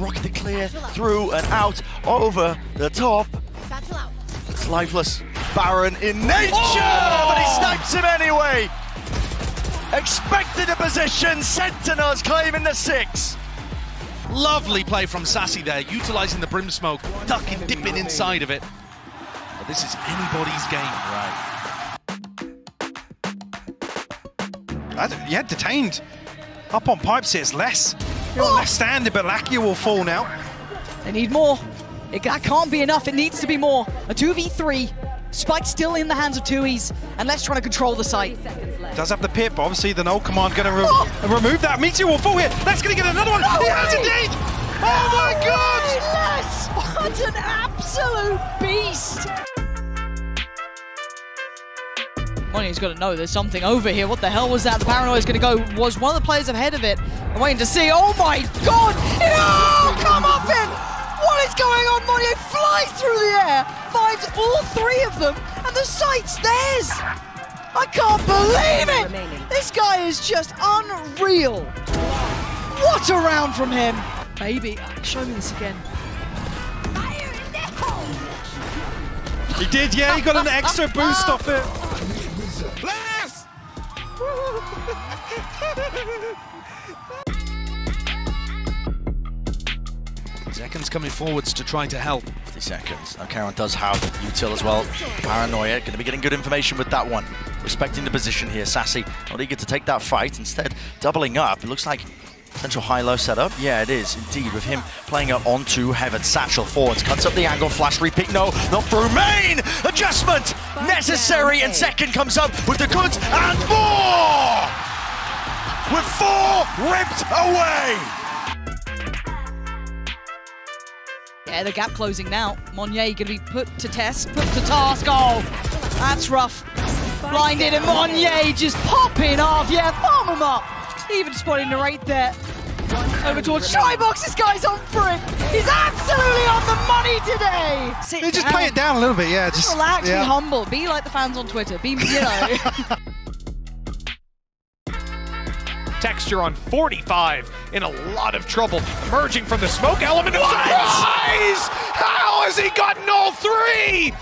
rocket to clear through and out over the top. It's lifeless. Baron in nature, oh! but he snipes him anyway. Expected a position, Sentinels claiming the six. Lovely play from Sacy there, utilising the brim smoke, ducking, dipping inside of it. But this is anybody's game. Right. yeah, detained. Up on pipes, it's less. You're oh. left-handed, but Lakia will fall now. They need more. It, that can't be enough. It needs to be more. A 2v3. Spike still in the hands of Tuis, and let's try to control the site. Does have the pip, but obviously the null command going to re oh. remove that. Meteor will fall here. Let's going to get another one. No he way. has indeed. Oh! oh my God! Les, what an absolute beast! Money's got to know there's something over here. What the hell was that? The Paranoia is going to go. Was one of the players ahead of it. I'm waiting to see. Oh my god! Oh, come off him! What is going on? Money flies through the air, finds all three of them, and the site's theirs! I can't believe it! This guy is just unreal. What a round from him! Baby, uh, show me this again. He did, yeah, he got an extra boost off it. Seconds coming forwards to try to help. 50 seconds. Oh, now Karon does have util as well. Paranoia, going to be getting good information with that one. Respecting the position here. Sacy not eager to take that fight. Instead, doubling up. It looks like Potential high-low setup. Yeah, it is, indeed, with him playing it onto Heaven. Satchel forwards, cuts up the angle, flash repeat, no, not through main! Adjustment necessary, and second comes up with the goods and more! With four ripped away! Yeah, the gap closing now. Monyet gonna be put to test, put to task. Oh, that's rough. Blinded and Monyet just popping off. Yeah, farm him up. Even spotting the right there. Over towards Shybox, this guy's on for it. He's absolutely on the money today. Sit they just down. play it down a little bit, yeah. Just, just relax, yeah. be humble, be like the fans on Twitter. Be, you know. Texture on 45 in a lot of trouble, emerging from the smoke element of surprise! How has he gotten all three?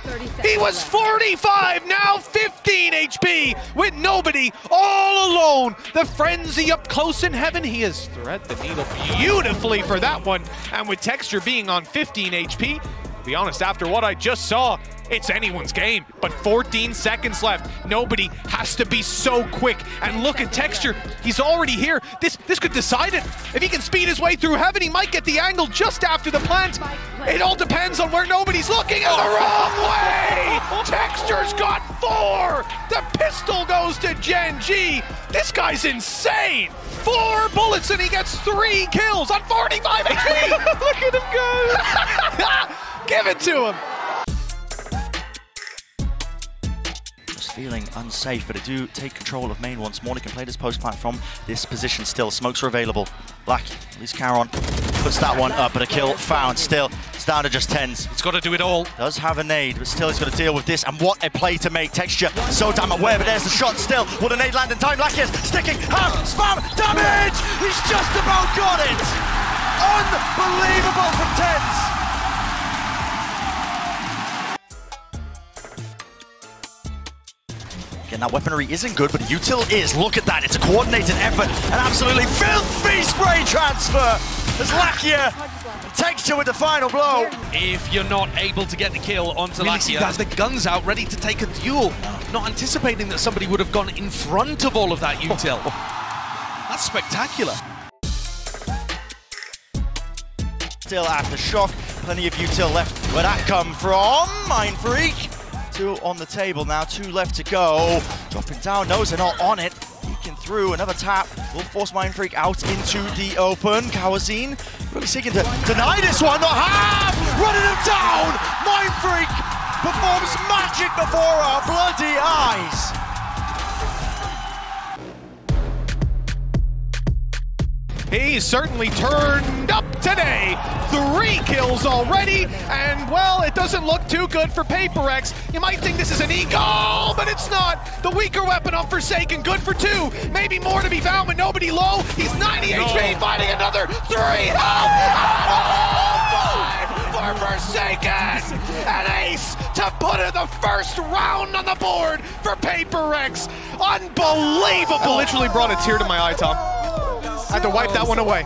He was 45, now 15 HP with nobody, all alone. The frenzy up close in heaven. He has thread the needle beautifully for that one. And with Texture being on 15 HP, be honest, after what I just saw, it's anyone's game. But 14 seconds left. Nobody has to be so quick. And look at Texture. He's already here. This this could decide it. If he can speed his way through heaven, he might get the angle just after the plant. It all depends on where nobody's looking in the wrong way. Texture's got four. The pistol goes to Gen G. This guy's insane. Four bullets and he gets three kills on 45 HP. look at him go. Give it to him. feeling unsafe, but it do take control of main once more. They can play this post plant from this position still. Smokes are available. Black, leaves Karon, puts that one up, but a kill found still. It's down to just TenZ. It's got to do it all. Does have a nade, but still he's got to deal with this, and what a play to make. Texture so damn aware, but there's the shot still. Will the nade land in time? Black is sticking, half, spam, damage! He's just about got it! Unbelievable from TenZ! and that weaponry isn't good, but util is. Look at that. It's a coordinated effort. An absolutely filthy spray transfer as Lakia takes you with the final blow. If you're not able to get the kill onto really Lakia, has the guns out, ready to take a duel. Not anticipating that somebody would have gone in front of all of that util. That's spectacular. Still after shock, plenty of util left. Where'd that come from? Mindfreak. Two on the table now, two left to go. Dropping down, knows they're not on it. Peeking through, another tap will force Mindfreak out into the open. Kawazine really seeking to deny this one, not half! Running him down! Mindfreak performs magic before our bloody eyes! He's certainly turned up today. Three kills already, and well, it doesn't look too good for Paper Rex. You might think this is an eagle, but it's not. The weaker weapon on Forsaken, good for two. Maybe more to be found, but nobody low. He's 90 no. HP, finding another three. Oh, Help! for Forsaken! An ace to put in the first round on the board for Paper Rex. Unbelievable! Literally brought a tear to my eye, Tom. Had to wipe that one away.